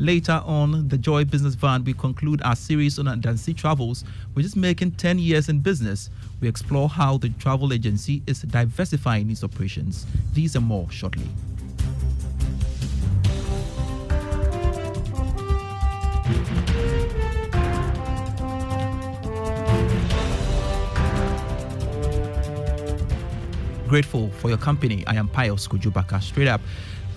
Later on, the Joy Business Van, we conclude our series on Adansi Travels, which is making 10 years in business. We explore how the travel agency is diversifying its operations. These and more shortly. Grateful for your company. I am Pius Kujubaka. Straight up.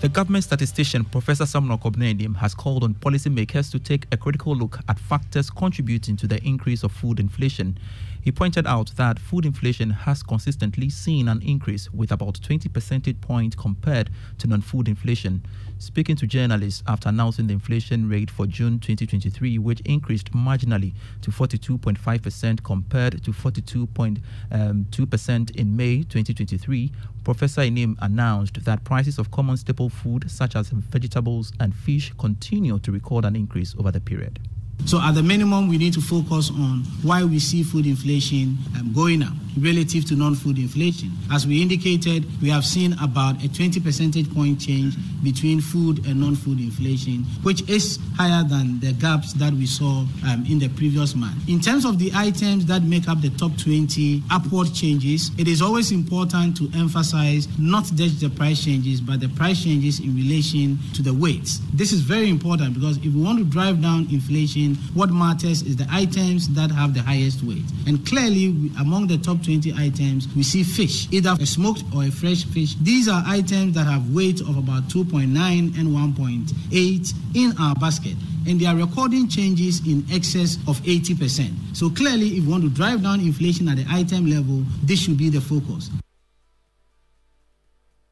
The government statistician Professor Samuel Kobina Annim has called on policymakers to take a critical look at factors contributing to the increase of food inflation. He pointed out that food inflation has consistently seen an increase with about 20 percentage points compared to non-food inflation. Speaking to journalists after announcing the inflation rate for June 2023, which increased marginally to 42.5% compared to 42.2% um, in May 2023, Professor Annim announced that prices of common staple food such as vegetables and fish continue to record an increase over the period. So, at the minimum, we need to focus on why we see food inflation um, going up relative to non food inflation. As we indicated, we have seen about a 20 percentage point change between food and non food inflation, which is higher than the gaps that we saw um, in the previous month. In terms of the items that make up the top 20 upward changes, it is always important to emphasize not just the price changes, but the price changes in relation to the weights. This is very important because if we want to drive down inflation, what matters is the items that have the highest weight. And clearly, among the top 20 items, we see fish, either a smoked or a fresh fish. These are items that have weight of about 2.9 and 1.8 in our basket. And they are recording changes in excess of 80%. So clearly, if we want to drive down inflation at the item level, this should be the focus.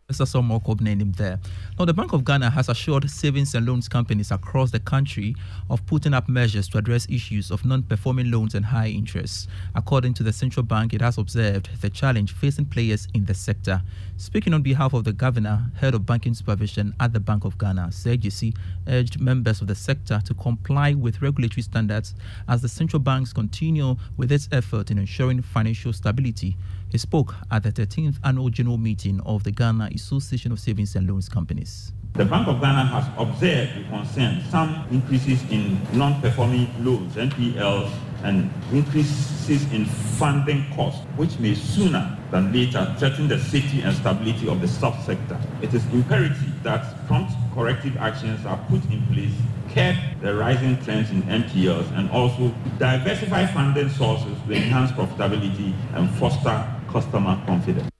Mr. Samuel Annim there. Now, the Bank of Ghana has assured savings and loans companies across the country of putting up measures to address issues of non-performing loans and high interest. According to the central bank, it has observed the challenge facing players in the sector. Speaking on behalf of the governor, head of banking supervision at the Bank of Ghana, Osei Gyasi, urged members of the sector to comply with regulatory standards as the central banks continue with its effort in ensuring financial stability. He spoke at the 13th annual general meeting of the Ghana Association of Savings and Loans Companies. The Bank of Ghana has observed with concern some increases in non-performing loans, NPLs, and increases in funding costs, which may sooner than later threaten the safety and stability of the subsector. It is imperative that prompt corrective actions are put in place, curb the rising trends in NPLs, and also diversify funding sources to enhance profitability and foster customer confidence.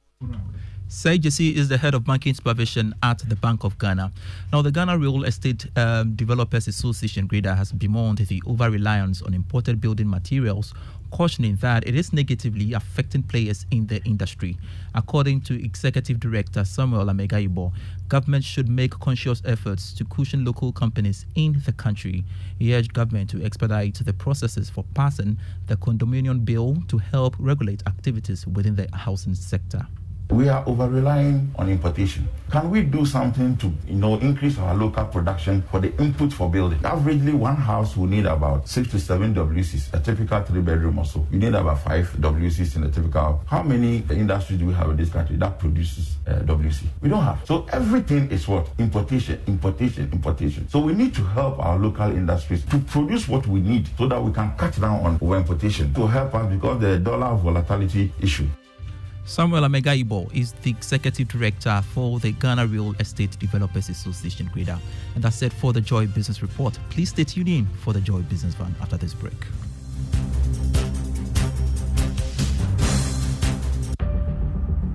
Osei Gyasi is the head of banking supervision at the Bank of Ghana. Now, the Ghana Real Estate um, Developers Association GREDA has bemoaned the over reliance on imported building materials, cautioning that it is negatively affecting players in the industry. According to Executive Director Samuel Amegayibor, government should make conscious efforts to cushion local companies in the country. He urged government to expedite the processes for passing the condominium bill to help regulate activities within the housing sector. We are over relying on importation. Can we do something to, you know, increase our local production for the input for building? Averagely, one house will need about six to seven WCs, a typical three bedroom or so. Need about five WCs in a typical. How many industries do we have in this country that produces uh, WC? We don't have. So everything is what importation, importation, importation. So we need to help our local industries to produce what we need so that we can cut down on over importation to help us because the dollar volatility issue. Samuel Amegayibor is the executive director for the Ghana Real Estate Developers Association, GREDA. And that's it for the Joy Business Report. Please stay tuned in for the Joy Business Van after this break.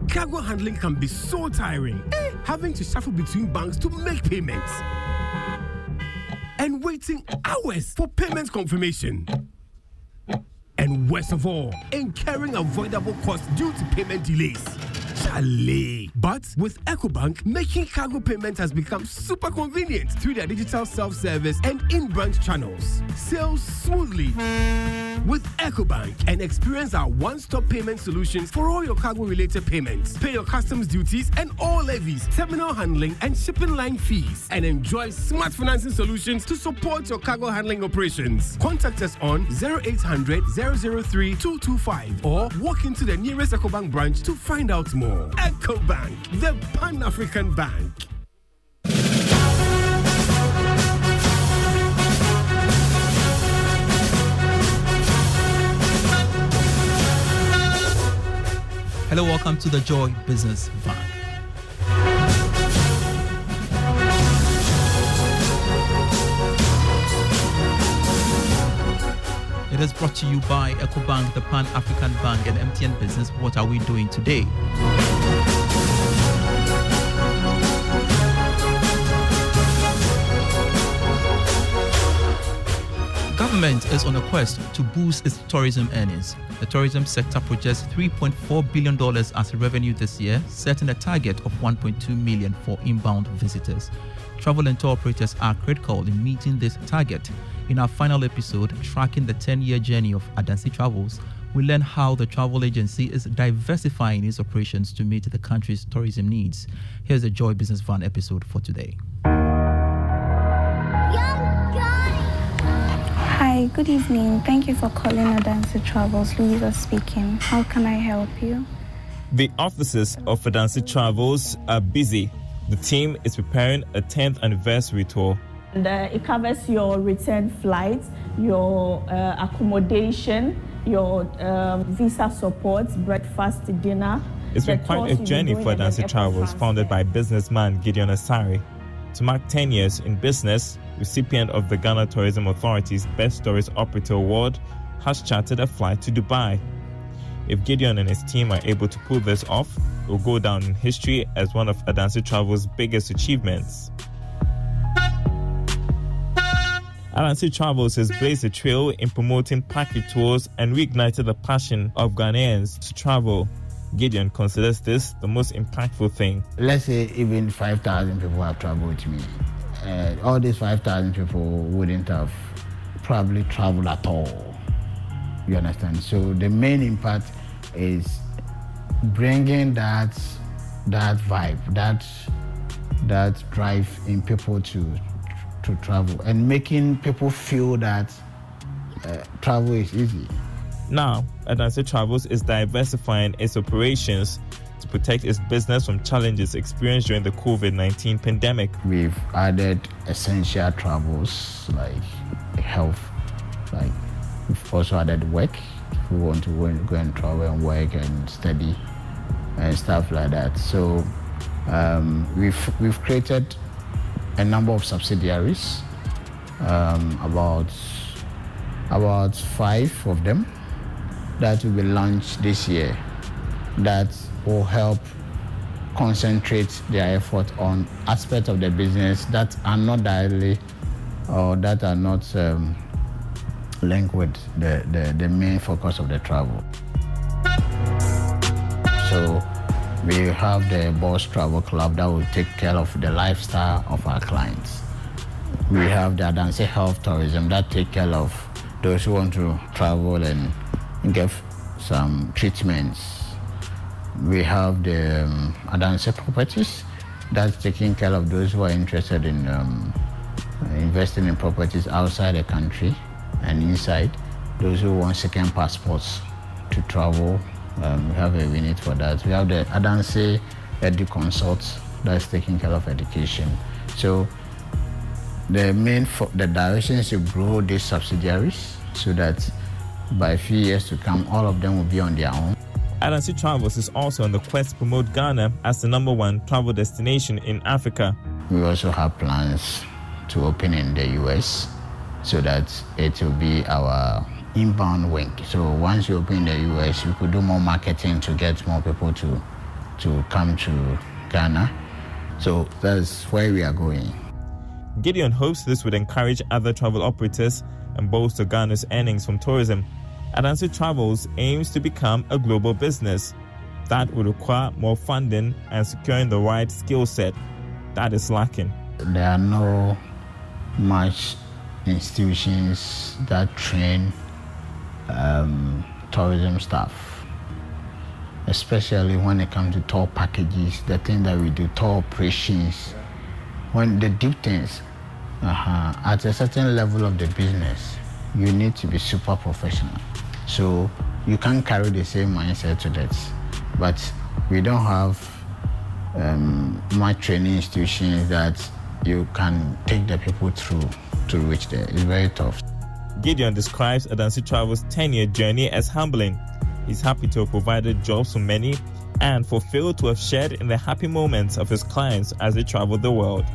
Cargo handling can be so tiring. Eh? Having to shuffle between banks to make payments and waiting hours for payment confirmation and worst of all, incurring avoidable costs due to payment delays. But with EcoBank, making cargo payment has become super convenient through their digital self-service and in-branch channels. Sales smoothly with EcoBank and experience our one-stop payment solutions for all your cargo-related payments. Pay your customs duties and all levies, terminal handling and shipping line fees, and enjoy smart financing solutions to support your cargo handling operations. Contact us on 0800 003 225 or walk into the nearest EcoBank branch to find out more. EcoBank, the Pan African Bank. Hello, welcome to the Joy Business Bank. It is brought to you by EcoBank, the Pan African Bank, and MTN Business. What are we doing today? Government is on a quest to boost its tourism earnings. The tourism sector projects $3.4 billion as revenue this year, setting a target of 1.2 million for inbound visitors. Travel and tour operators are critical in meeting this target. In our final episode, tracking the 10 year journey of Adansi Travels, we learn how the travel agency is diversifying its operations to meet the country's tourism needs. Here's the Joy Business Van episode for today. Hi, good evening. Thank you for calling Adansi Travels. Louisa speaking. How can I help you? The offices of Adansi Travels are busy the team is preparing a 10th anniversary tour. And, uh, it covers your return flights, your uh, accommodation, your um, visa support, breakfast, dinner. It's been quite a journey for Adansi Travels, founded by businessman Gideon Asare. To mark 10 years in business, recipient of the Ghana Tourism Authority's Best Tourist Operator Award, has chartered a flight to Dubai. If Gideon and his team are able to pull this off, it will go down in history as one of Adansi Travel's biggest achievements. Adansi Travels has blazed a trail in promoting package tours and reignited the passion of Ghanaians to travel. Gideon considers this the most impactful thing. Let's say even 5,000 people have traveled with me. Uh, all these 5,000 people wouldn't have probably traveled at all. You understand? So the main impact is bringing that that vibe, that that drive in people to to travel, and making people feel that uh, travel is easy. Now, Adansi Travels is diversifying its operations to protect its business from challenges experienced during the COVID 19 pandemic. We've added essential travels like health, like we've also added work. If we want to go and travel and work and study, and stuff like that. So um, we've we've created a number of subsidiaries, um, about about five of them that will be launched this year. That will help concentrate their effort on aspects of the business that are not directly or that are not um, linked with the, the, the main focus of the travel. So we have the Boss Travel Club that will take care of the lifestyle of our clients. We have the Adansi Health Tourism that take care of those who want to travel and get some treatments. We have the um, Adansi Properties that's taking care of those who are interested in um, investing in properties outside the country and inside. Those who want second passports to travel um, we have a unit for that. We have the Adansi Edu Consult that's taking care of education. So the main the direction is to grow these subsidiaries so that by a few years to come, all of them will be on their own. Adansi Travels is also on the quest to promote Ghana as the number one travel destination in Africa. We also have plans to open in the US so that it will be our inbound wing. So once you open in the US, you could do more marketing to get more people to to come to Ghana. So that's where we are going. Gideon hopes this would encourage other travel operators and bolster Ghana's earnings from tourism. Adansi Travels aims to become a global business. That would require more funding and securing the right skill set that is lacking. There are no much institutions that train um, tourism staff, especially when it comes to tour packages, the thing that we do, tour operations, when the deep things, uh-huh, at a certain level of the business, you need to be super professional. So you can't carry the same mindset to that. But we don't have um, much training institutions that you can take the people through to reach there. It's very tough. Gideon describes Adansi Travel's 10 year journey as humbling. He's happy to have provided jobs for many and fulfilled to have shared in the happy moments of his clients as they traveled the world.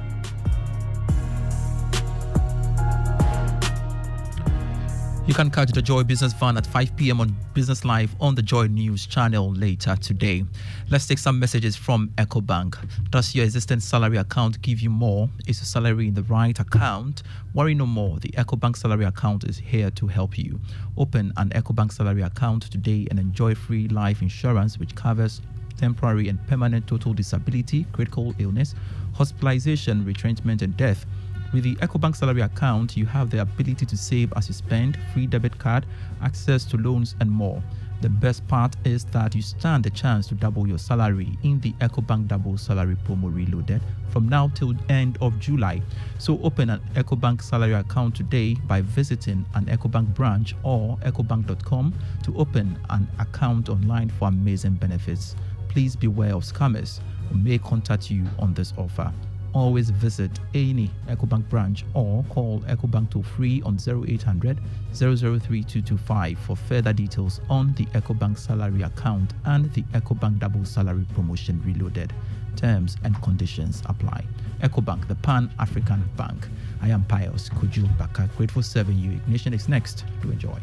You can catch the Joy Business Van at 5 p.m. on Business Live on the Joy News channel later today. Let's take some messages from EcoBank. Does your existing salary account give you more? Is your salary in the right account? Worry no more. The EcoBank salary account is here to help you. Open an EcoBank salary account today and enjoy free life insurance, which covers temporary and permanent total disability, critical illness, hospitalization, retrenchment, and death. With the EcoBank salary account, you have the ability to save as you spend, free debit card, access to loans, and more. The best part is that you stand the chance to double your salary in the EcoBank Double Salary Promo Reloaded from now till end of July. So open an EcoBank salary account today by visiting an EcoBank branch or ecobank.com to open an account online for amazing benefits. Please beware of scammers who may contact you on this offer always visit any EcoBank branch or call EcoBank toll free on 0800 003 for further details on the EcoBank salary account and the EcoBank double salary promotion reloaded. Terms and conditions apply. EcoBank, the Pan African Bank. I am Pius Koju Baka, grateful serving you. Ignition is next. Do enjoy.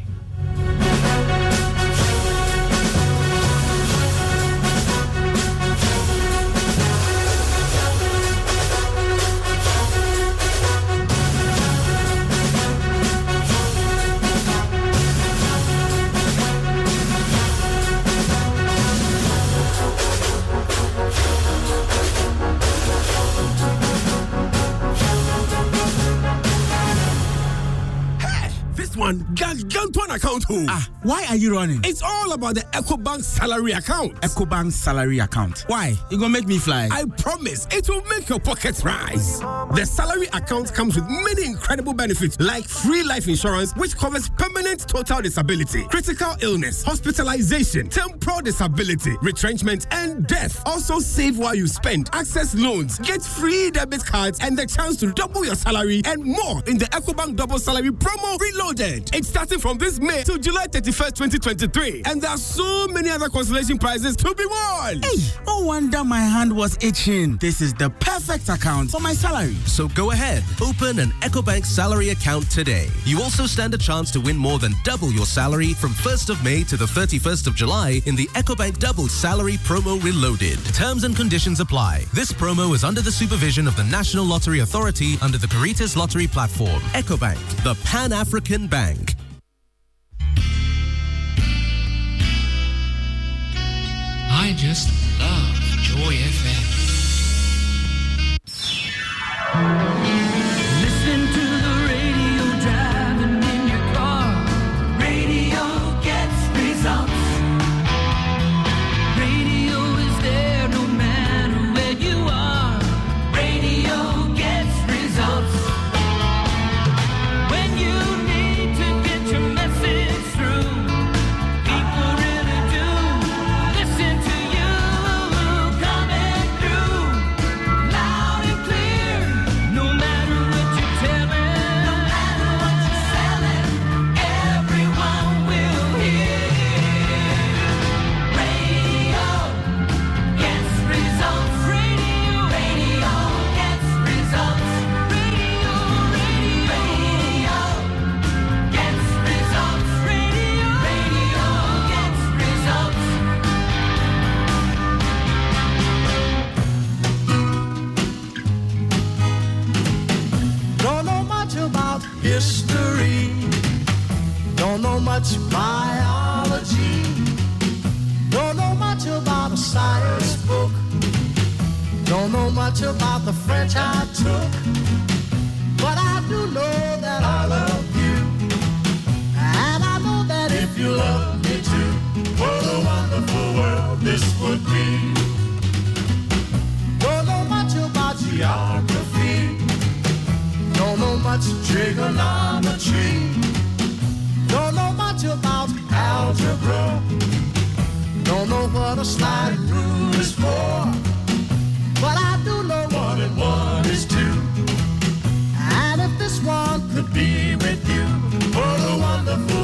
gagne one Gantuan account. Who? Ah, why are you running? It's all about the EcoBank salary account. EcoBank salary account. Why? You gonna make me fly? I promise it will make your pockets rise. The salary account comes with many incredible benefits like free life insurance, which covers permanent total disability, critical illness, hospitalization, temporal disability, retrenchment, and death. Also save while you spend, access loans, get free debit cards, and the chance to double your salary and more in the EcoBank double salary promo reloaded. It's starting from this May to July 31st, 2023. And there are so many other consolation prizes to be won. Hey, no wonder my hand was itching. This is the perfect account for my salary. So go ahead, open an EcoBank salary account today. You also stand a chance to win more than double your salary from 1st of May to the 31st of July in the EcoBank Double Salary Promo Reloaded. Terms and conditions apply. This promo is under the supervision of the National Lottery Authority under the Caritas Lottery Platform. EcoBank, the Pan African Bank. Bank. I just love Joy FM. French I took, but I do know that I love you, and I know that if you love me too, what a wonderful world this would be. Don't know much about geography, don't know much trigonometry Don't know much about algebra. Don't know what a sliding rule is for, but I with you for a wonderful